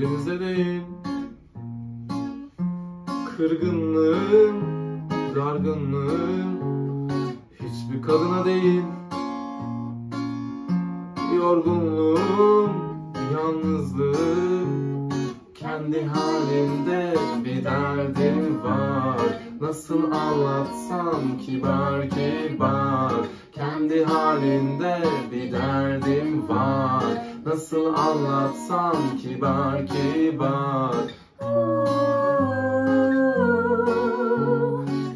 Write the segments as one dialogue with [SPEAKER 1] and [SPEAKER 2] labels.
[SPEAKER 1] Birinize değil. Kırgınlığım, dargınlığım Hiçbir kadına değil. Yorgunluğum, yalnızlığım Kendi halimde bir derdim var. Nasıl anlatsam kibar kibar Kendi halinde bir derdim var Nasıl anlatsam kibar kibar.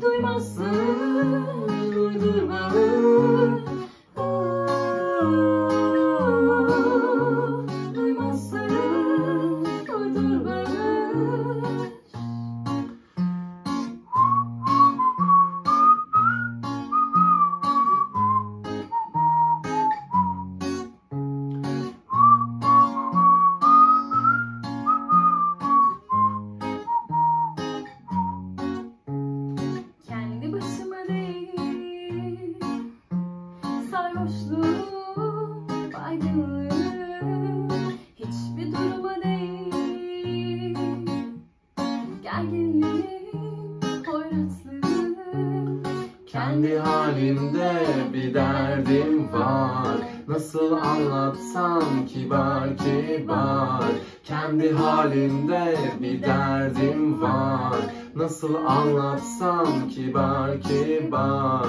[SPEAKER 2] Duymazsın uydurma Kendi
[SPEAKER 1] halimde bir derdim var. Nasıl anlatsam kibar kibar. Kendi halimde bir derdim var. Nasıl anlatsam kibar kibar